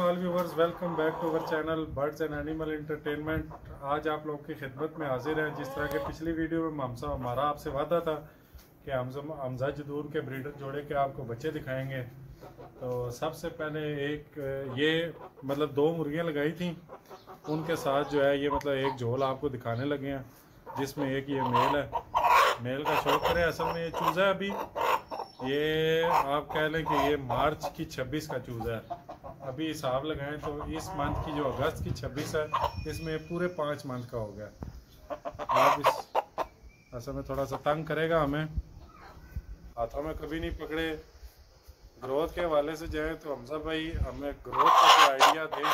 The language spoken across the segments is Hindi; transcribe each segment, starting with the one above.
All viewers welcome back to our channel birds and animal entertainment आज आप लोग की खिदमत में हाजिर हैं। जिस तरह के पिछली वीडियो में हमसा हमारा आपसे वादा था कि हम हमजा जदूर के ब्रीडर जोड़े के आपको बच्चे दिखाएँगे। तो सबसे पहले एक, ये मतलब दो मुर्गियाँ लगाई थी। उनके साथ जो है, ये मतलब एक झोल आपको दिखाने लगे हैं, जिसमें एक ये मेल है। मेल का शौक करें, असल में ये चूज़ा है अभी। ये आप कह लें कि ये मार्च की 26 का चूज़ा है। अभी हिसाब लगाएँ तो इस मंथ की जो अगस्त की 26 है, इसमें पूरे पाँच मंथ का हो गया। आप इस असल में थोड़ा सा तंग करेगा हमें। हाथों में कभी नहीं पकड़े। ग्रोथ के हवाले से जाए तो हमजा भाई हमें ग्रोथ का कोई आइडिया दें।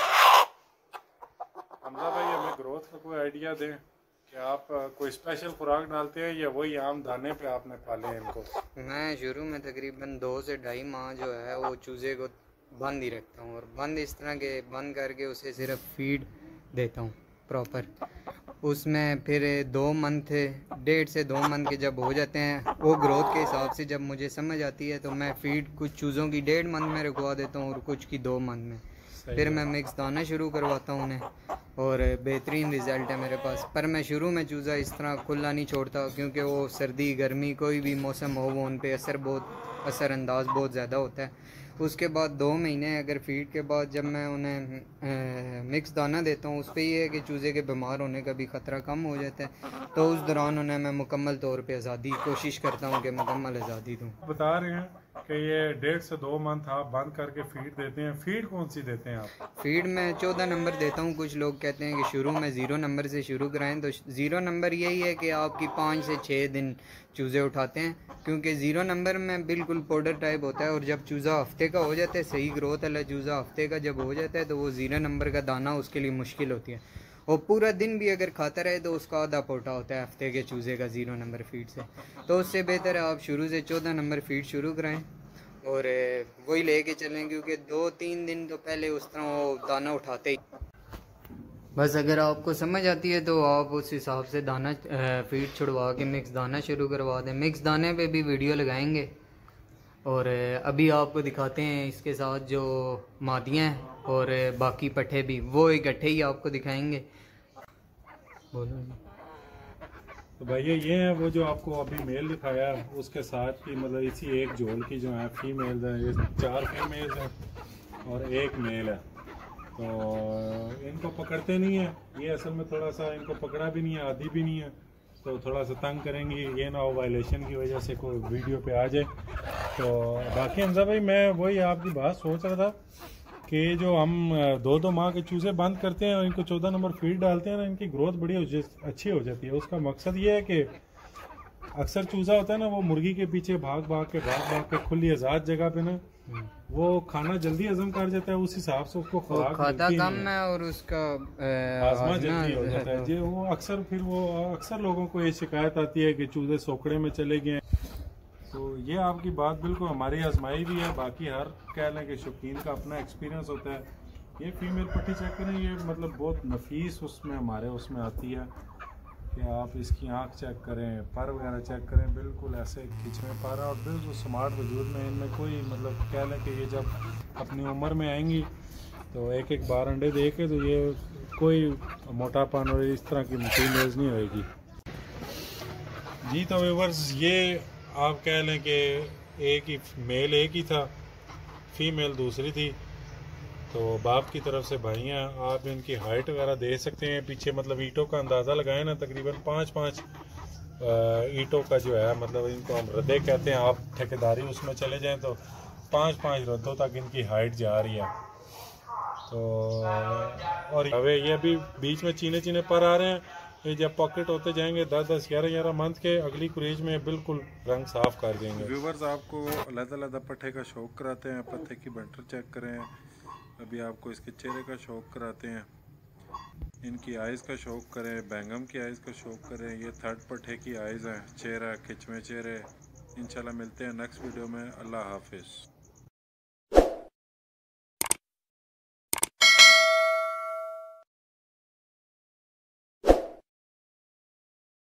हमजा भाई हमें ग्रोथ का कोई आइडिया दें कि आप कोई स्पेशल खुराक डालते हैं या वही आम दाने पे आपने पाले हैं इनको? मैं शुरू में तकरीबन दो से ढाई माह जो है वो चूज़े को बंद ही रखता हूँ और बंद इस तरह के बंद करके उसे सिर्फ़ फ़ीड देता हूँ प्रॉपर उसमें फिर दो मंथ डेढ़ से दो मंथ के जब हो जाते हैं वो ग्रोथ के हिसाब से जब मुझे समझ आती है तो मैं फ़ीड कुछ चूज़ों की डेढ़ मंथ में रखवा देता हूँ और कुछ की दो मंथ में। फिर मैं मिक्स दाना शुरू करवाता हूँ उन्हें और बेहतरीन रिज़ल्ट है मेरे पास। पर मैं शुरू में चूज़ा इस तरह खुला नहीं छोड़ता क्योंकि वो सर्दी गर्मी कोई भी मौसम हो वो उन पर असर बहुत असरअंदाज बहुत ज़्यादा होता है। उसके बाद दो महीने अगर फ़ीड के बाद जब मैं उन्हें मिक्स दाना देता हूँ उस पर यह है कि चूज़े के बीमार होने का भी ख़तरा कम हो जाता है। तो उस दौरान उन्हें मैं मुकम्मल तौर पर आज़ादी कोशिश करता हूँ कि मुकम्मल आज़ादी दूँ। बता रहे हैं कि ये डेढ़ से दो मंथ आप बंद करके फ़ीड देते हैं। फ़ीड कौन सी देते हैं आप? फ़ीड में चौदह नंबर देता हूँ। कुछ लोग कहते हैं कि शुरू में ज़ीरो नंबर से शुरू कराएँ। तो ज़ीरो नंबर यही है कि आपकी पाँच से छः दिन चूज़े उठाते हैं। क्योंकि ज़ीरो नंबर में बिल्कुल पाउडर टाइप होता है और जब चूज़ा हफ़्ते का हो जाता है, सही ग्रोथ वाला चूज़ा हफ़्ते का जब हो जाता है तो वो ज़ीरो नंबर का दाना उसके लिए मुश्किल होती है। और पूरा दिन भी अगर खाता रहे तो उसका आधा पोटा होता है, हफ़्ते के चूज़े का ज़ीरो नंबर फ़ीड से। तो उससे बेहतर है आप शुरू से चौदह नंबर फ़ीड शुरू कराएँ और वही लेके चलें क्योंकि दो तीन दिन तो पहले उस तरह वो दाना उठाते ही। बस अगर आपको समझ आती है तो आप उस हिसाब से दाना फ़ीड छुड़वा के मिक्स दाना शुरू करवा दें। मिक्स दाने पे भी वीडियो लगाएँगे। और अभी आपको दिखाते हैं इसके साथ जो मादियाँ हैं और बाकी पट्ठे भी। वो इकट्ठे ही आपको दिखाएँगे। बोलो तो भैया, ये है वो जो आपको अभी मेल दिखाया, उसके साथ ही मतलब इसी एक जोल की जो है फीमेल है, ये चार फीमेल हैं और एक मेल है। तो इनको पकड़ते नहीं है। ये असल में थोड़ा सा इनको पकड़ा भी नहीं है आदि भी नहीं है। तो थोड़ा सा तंग करेंगे, ये ना हो वायलेशन की वजह से कोई वीडियो पे आ जाए। तो बाकी हमजा भाई, मैं वही आपकी बात सोच रहा था कि जो हम दो दो माह के चूज़े बंद करते हैं और इनको चौदह नंबर फ़ीड डालते हैं ना, इनकी ग्रोथ बड़ी अच्छी हो जाती है। उसका मकसद ये है कि अक्सर चूज़ा होता है ना, वो मुर्गी के पीछे भाग भाग के भाग भाग के खुली आज़ाद जगह पे ना वो खाना जल्दी हजम कर जाता है उस हिसाब से उसको खाता कम है। और उसका आजमा जल्दी हो जाता है। जी वो अक्सर फिर वो अक्सर लोगों को ये शिकायत आती है कि चूज़े सोकड़े में चले गए तो ये आपकी बात बिल्कुल हमारी आजमाई भी है बाकी हर कह लें कि शौकीन का अपना एक्सपीरियंस होता है। ये फीमेल पट्टी चेक करें ये मतलब बहुत नफीस उसमें हमारे उसमें आती है। कि आप इसकी आँख चेक करें, पर वगैरह चेक करें, बिल्कुल ऐसे खींच में पा रहा और बिल्कुल स्मार्ट वजूद में इनमें कोई मतलब कह लें कि ये जब अपनी उम्र में आएँगी तो एक एक बार अंडे दे के तो ये कोई मोटापन और इस तरह की फीमेल्स नहीं होएगी जी तो वेवर्स ये आप कह लें कि एक ही मेल एक ही था फीमेल दूसरी थी। तो बाप की तरफ़ से हैं आप इनकी हाइट वगैरह दे सकते हैं। पीछे मतलब ईंटों का अंदाज़ा लगाए ना, तकरीबन पाँच पाँच ईंटों का जो है मतलब इनको हम रद्दे कहते हैं। आप ठेकेदारी उसमें चले जाएँ तो पाँच पाँच रद्दों तक इनकी हाइट जा रही है। तो और हवे ये अभी बीच में चीने चीने पर आ रहे हैं। ये जब पॉकेट होते जाएँगे दस दस ग्यारह ग्यारह मंथ के, अगली कुरेज में बिल्कुल रंग साफ़ कर देंगे। व्यूवर्स आपको अलग अलग पट्टे का शौक कराते हैं, पत्ते की बंटर चेक करें। अभी आपको इसके चेहरे का शौक कराते हैं। इनकी आइज़ का शौक करें, बैंगम की आइज़ का शौक करें। ये थर्ड पट्टे की आइज़ हैं, चेहरा, खिचवे चेहरे। इंशाल्लाह मिलते हैं नेक्स्ट वीडियो में। अल्लाह हाफिज़।